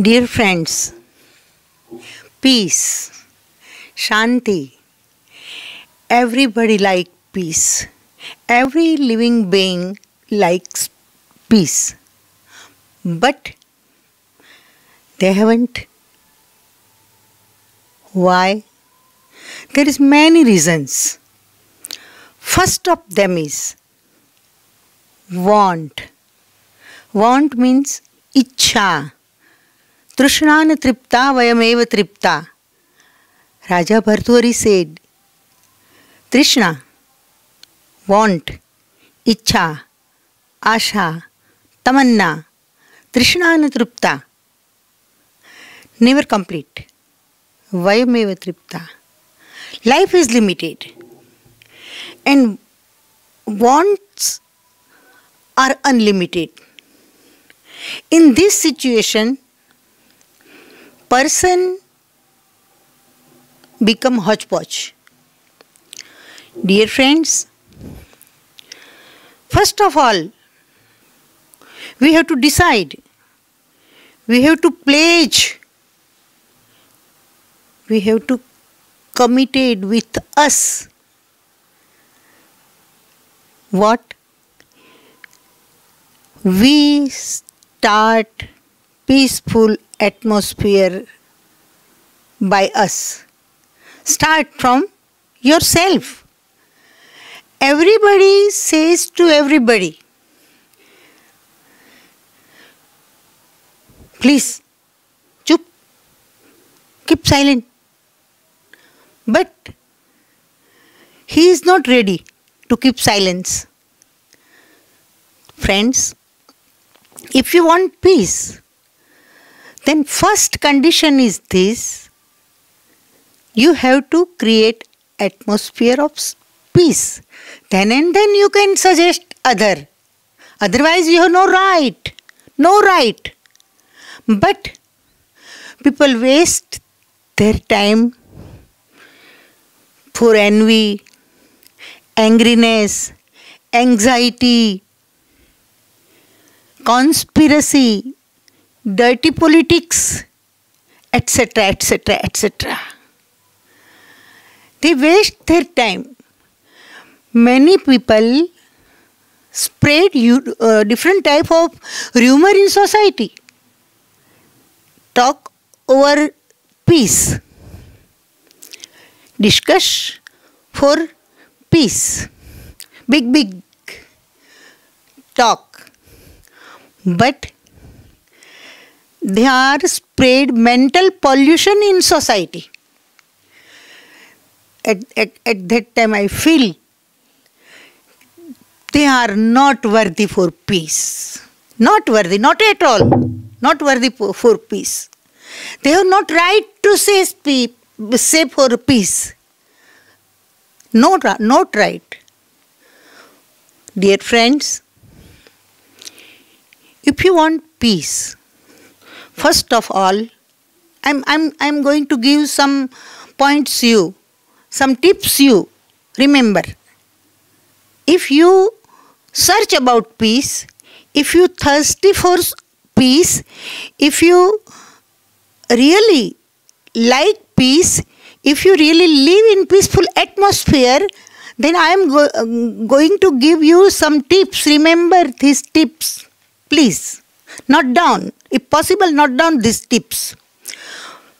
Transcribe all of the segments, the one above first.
Dear friends, peace, shanti. Everybody like peace. Every living being likes peace. But they haven't. Why? There is many reasons. First of them is want. Want means ichha. तृष्णान तृप्ता, वयमेव तृप्ता। राजा भर्तुहरी said तृष्णा want इच्छा, आशा, तमन्ना, तृष्णान तृप्ता। Never complete वयमेव तृप्ता। Life is limited and wants are unlimited in this situation person become hodgepodge. Dear friends, first of all, we have to decide, we have to pledge, we have to committed with us. What? We start peaceful atmosphere by us. Start from yourself. Everybody says to everybody, please, chup, keep silent. But he is not ready to keep silence. Friends, if you want peace, then first condition is this. You have to create atmosphere of peace. Then and then you can suggest other. Otherwise you have no right. No right. But people waste their time for envy angriness anxiety conspiracy dirty politics, etc., etc., etc. They waste their time. Many people spread uh, different type of rumor in society. Talk over peace. Discuss for peace. Big, big talk. But they are spread mental pollution in society. At, at, at that time, I feel they are not worthy for peace. Not worthy, not at all. Not worthy for, for peace. They have not right to say, speak, say for peace. No, not right. Dear friends, if you want peace, First of all, I'm, I'm, I'm going to give some points you, some tips you. Remember, if you search about peace, if you thirsty for peace, if you really like peace, if you really live in peaceful atmosphere, then I am go um, going to give you some tips. Remember these tips, please. Not down. If possible, note down these tips.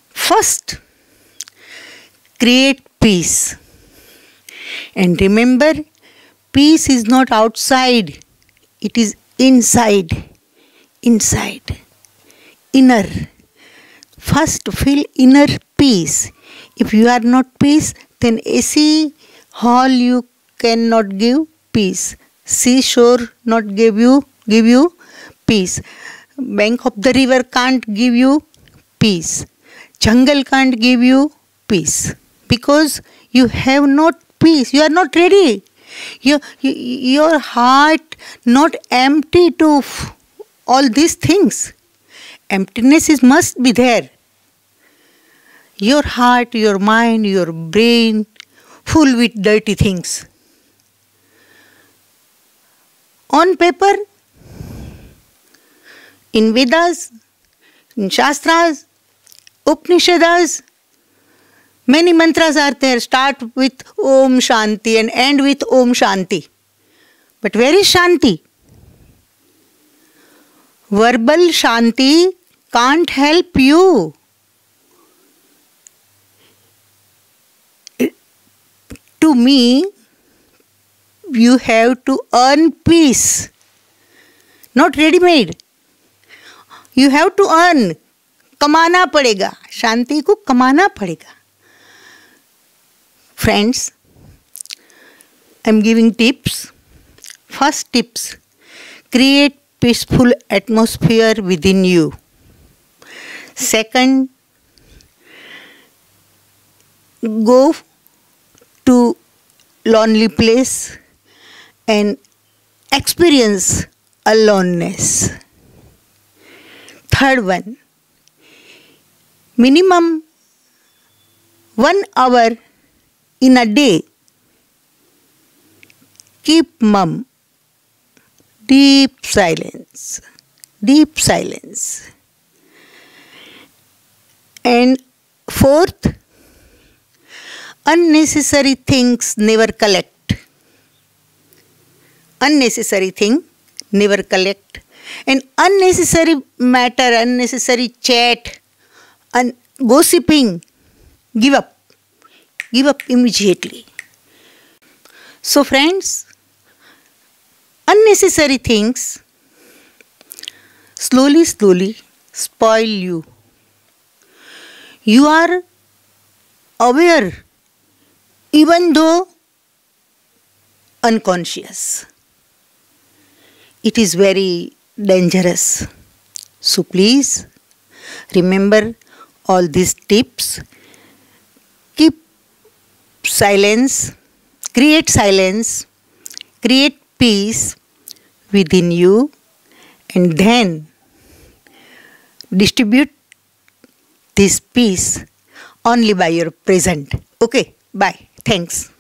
First, create peace. And remember, peace is not outside, it is inside. Inside. Inner. First, feel inner peace. If you are not peace, then AC hall you cannot give peace. Seashore not give you give you peace bank of the river can't give you peace. Jungle can't give you peace. Because you have not peace. You are not ready. Your, your heart not empty to all these things. Emptiness is must be there. Your heart your mind your brain full with dirty things. On paper in Vedas, In Shastras, Upanishads, many mantras are there. Start with Om Shanti and end with Om Shanti. But where is Shanti? Verbal Shanti can't help you. To me, you have to earn peace, not ready made. You have to earn. कमाना पड़ेगा शांति को कमाना पड़ेगा friends I am giving tips first tips create peaceful atmosphere within you. Second, go to lonely place and experience aloneness. Third one, minimum one hour in a day. Keep mum deep silence, deep silence. And fourth, unnecessary things never collect. Unnecessary thing never collect. And unnecessary matter, unnecessary chat, and gossiping, give up. Give up immediately. So, friends, unnecessary things slowly, slowly spoil you. You are aware, even though unconscious. It is very dangerous. So please remember all these tips. Keep silence, create silence, create peace within you and then distribute this peace only by your present. Okay, bye. Thanks.